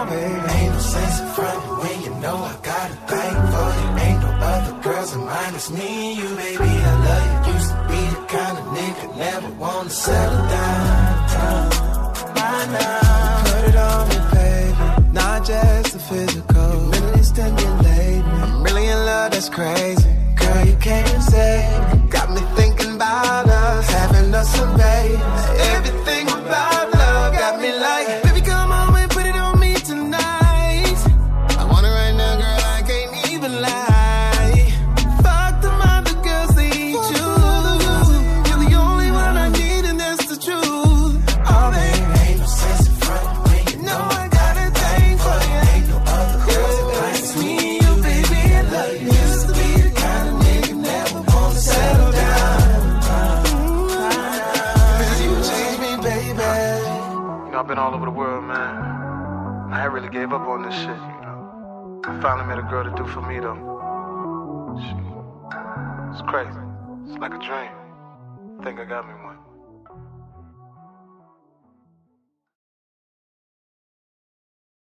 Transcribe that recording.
Oh, baby. Ain't no sense in frontin' when you know I got a thing for you. Ain't no other girls in mind, it's me and you, baby. I love you. Used to be the kind of nigga never wanna settle down. Why now? Put it on me, baby. Not just the physical. You mentally stimulate me. I'm really in love, that's crazy. Girl, you can't say. Got me thinking I've been all over the world, man. I really gave up on this shit, you know. I finally met a girl to do for me, though. It's crazy. It's like a dream. I think I got me one.